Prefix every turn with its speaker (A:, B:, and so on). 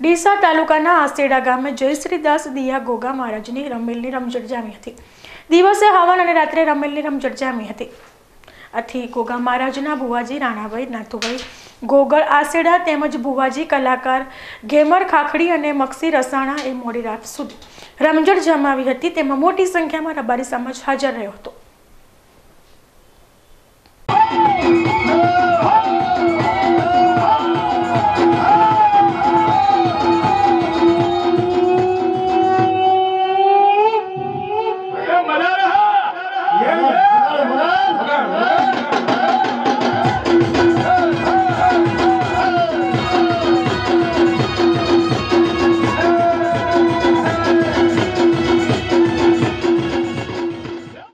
A: ડીસા તાલુકાના આસેડા ગામે જયશ્રીદાસ દિયા ગોગા મહારાજની રમેલની રમઝટ જામી હતી. દિવસે હવન અને રાત્રે રમેલની રમઝટ જામી હતી. આથી ગોગા મહારાજના ભુવાજી રાણાભાઈ, નાથુભાઈ ગોગળ, આસેડા તેમજ ભુવાજી કલાકાર ઘેમર, ખાખડી અને મક્ષી રસાણા એ મોડી રાત સુધી રમઝટ જમાવી હતી. તેમાં મોટી સંખ્યામાં રબારી સમાજ હાજર રહ્યો હતો.